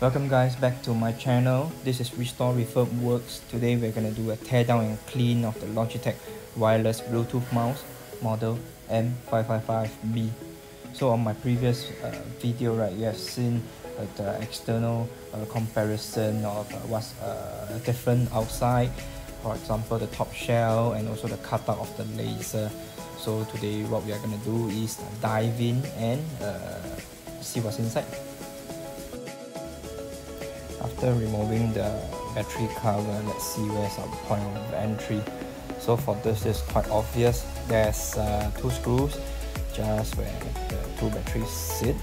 Welcome guys back to my channel. This is Restore Refurb Werks. Today we're gonna do a teardown and clean of the Logitech wireless Bluetooth mouse model M555B. So on my previous uh, video, right, you have seen uh, the external uh, comparison of uh, what's uh, different outside. For example, the top shell and also the cutout of the laser. So today what we are gonna do is dive in and uh, see what's inside after removing the battery cover let's see where's our point of entry. So for this is quite obvious. There's uh, two screws just where the two batteries sit.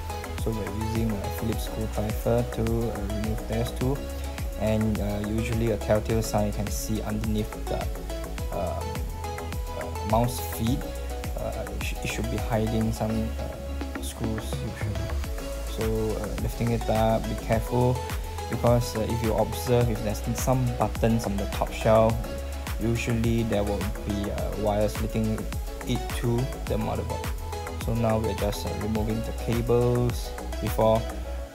So we're using a Phillips screwdriver to uh, remove those two. And uh, usually a telltale sign you can see underneath the um, mouse feet uh, it, should be hiding some screws usually. So lifting it up be careful because uh, if you observe if there's some buttons on the top shelf usually there will be uh, wires leading it to the motherboard. So now we're just uh, removing the cables before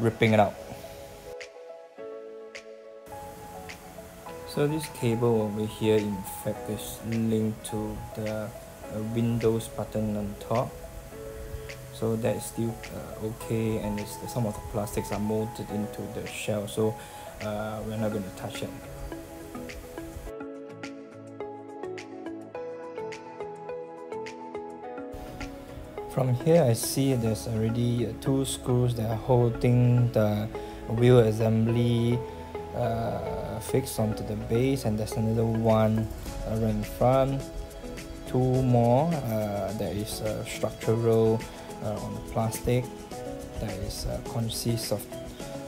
ripping it out. So this cable over here. In fact is linked to the uh, Windows button on top so that's still uh, okay and it's, some of the plastics are molded into the shell so uh, we're not going to touch it. From here I see there's already uh, two screws that are holding the wheel assembly uh, fixed onto the base and there's another one right in front. Two more uh, there is a structural uh, on the plastic that is uh, consists of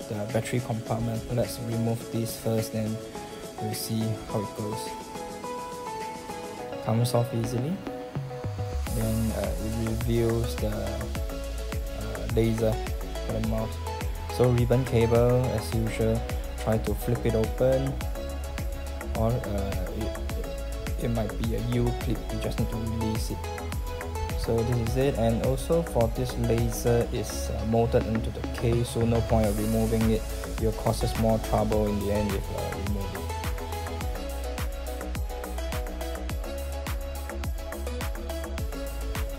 the battery compartment. Let's remove this first then we'll see how it goes. Comes off easily. Then uh, it reveals the uh, laser for the mouse. So ribbon cable as usual try to flip it open. Or uh, it, it might be a U clip you just need to release it so this is it. And also for this laser is uh, molded into the case so no point of removing it. Will cause us more trouble in the end if uh, removing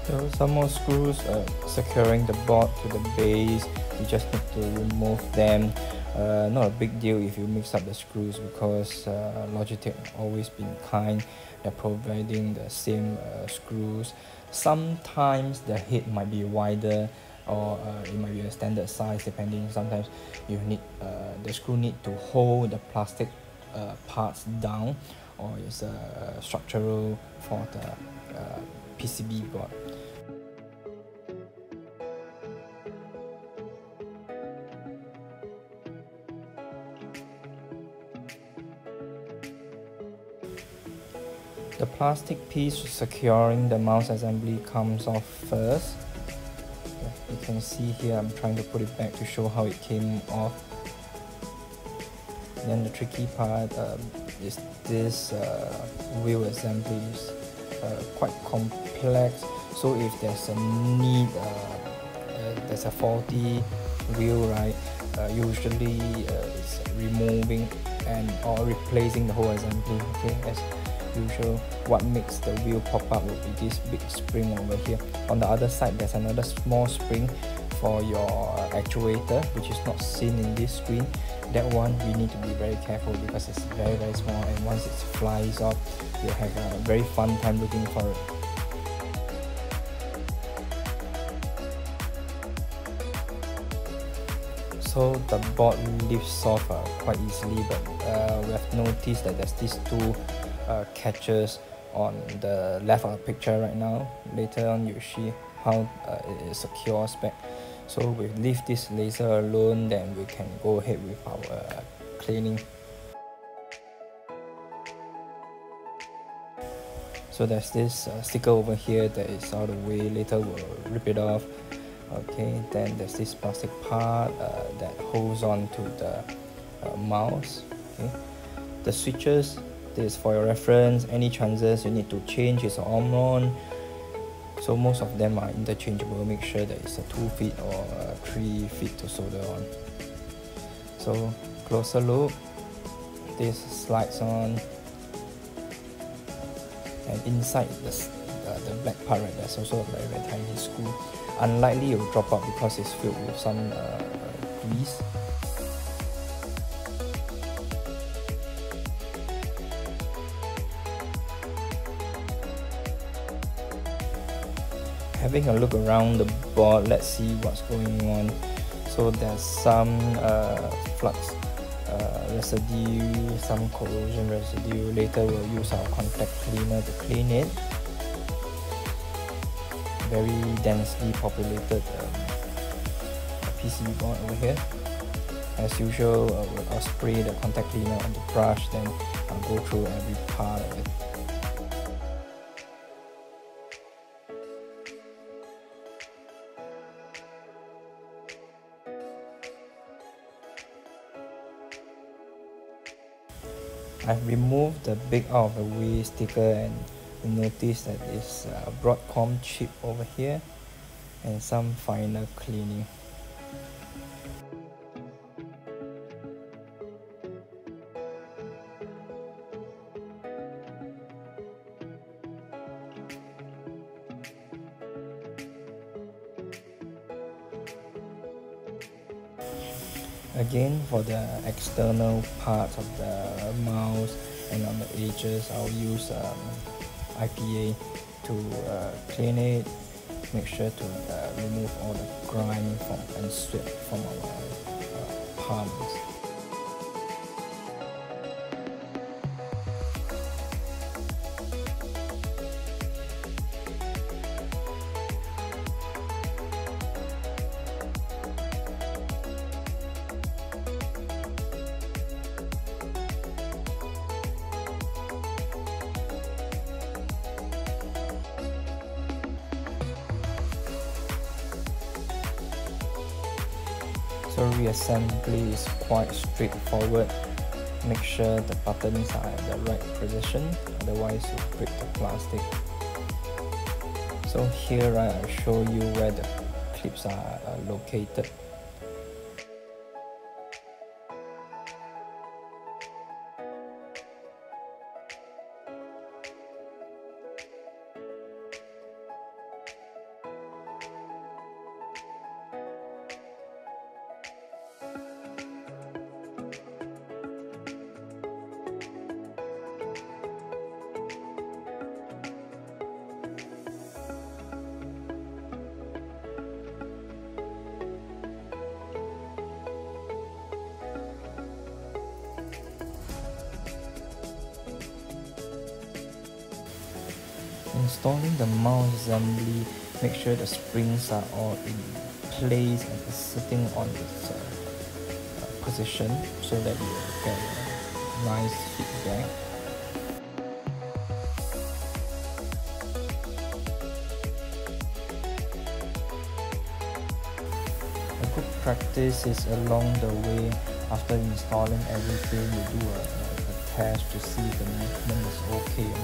so some more screws uh, securing the board to the base. You just need to remove them. Uh, not a big deal if you mix up the screws because uh, Logitech always been kind they're providing the same uh, screws sometimes the head might be wider or uh, it might be a standard size depending. Sometimes you need uh, the screw need to hold the plastic uh, parts down or it's a structural for the PCB board plastic piece securing the mouse assembly comes off first. You can see here I'm trying to put it back to show how it came off. Then the tricky part um, is this uh, wheel assembly is uh, quite complex. So if there's a need, uh, uh there's a faulty wheel, right? Uh, usually uh, it's removing and or replacing the whole assembly. Okay, as usual what makes the wheel pop up will be this big spring over here. On the other side there's another small spring for your actuator which is not seen in this screen. That one we need to be very careful because it's very very small and once it flies off you'll have a very fun time looking for it. So the board lifts off uh, quite easily but uh, we have noticed that there's these two uh, catches on the left of the picture right now. Later on you see how uh, it secures back. So we leave this laser alone then we can go ahead with our uh, cleaning. So there's this uh, sticker over here that is out of the way. Later we'll rip it off. Okay then there's this plastic part uh, that holds on to the uh, mouse. Okay. The switches this for your reference. Any chances you need to change is on so most of them are interchangeable. Make sure that it's a 2 feet or 3 feet to solder on so closer look this slides on. And inside the, uh, the black part right there's also a very very tiny screw. Unlikely it will drop out because it's filled with some uh, grease having a look around the board let's see what's going on. So there's some uh, flux uh, residue some corrosion residue. Later we'll use our contact cleaner to clean it. Very densely populated um, PCB board over here. As usual uh, I'll spray the contact cleaner on the brush then I'll go through every part of it I've removed the big out of the way sticker and you notice that it's a Broadcom chip over here and some final cleaning. Again, for the external parts of the mouse and on the edges, I'll use um, IPA to uh, clean it, make sure to uh, remove all the grime from, and sweat from our uh, palms. So reassembly is quite straightforward. Make sure the buttons are at the right position, otherwise you break the plastic. So here I'll show you where the clips are located. Installing the mouse assembly, make sure the springs are all in place and sitting on this uh, position so that you get a nice feedback. A good practice is along the way after installing everything you do a, a test to see if the movement is okay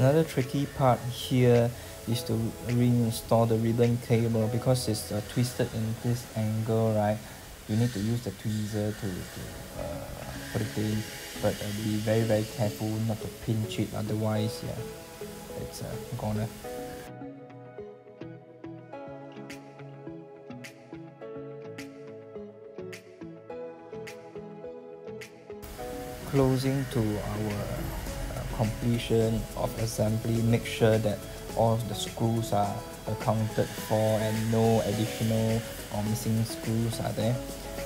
Another tricky part here is to reinstall the ribbon cable because it's uh, twisted in this angle, right? You need to use the tweezer to, to uh, put it in, but uh, be very very careful not to pinch it, otherwise, yeah, it's uh, gonna closing to our completion of assembly, make sure that all the screws are accounted for and no additional or missing screws are there.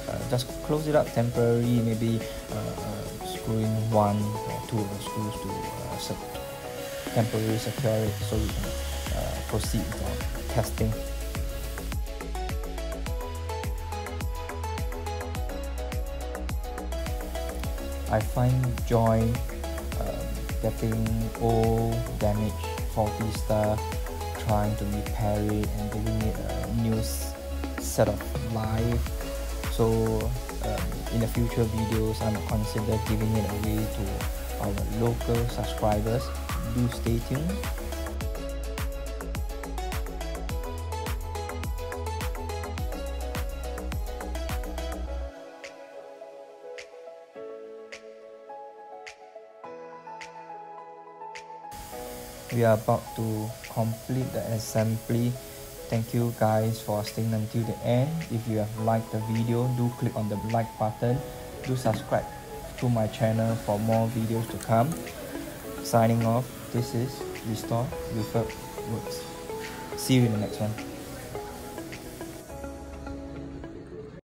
Uh, just close it up temporarily, maybe uh, uh, screwing one or two of the screws to uh, temporarily secure it so we can uh, proceed with testing. I find joy getting old, damaged, faulty stuff, trying to repair it and giving it a new set of life. So um, in the future videos, I'm consider giving it away to our local subscribers. Do stay tuned. We are about to complete the assembly. Thank you guys for staying until the end. If you have liked the video do click on the like button. Do subscribe to my channel for more videos to come. Signing off this is restore Refurb Werks see you in the next one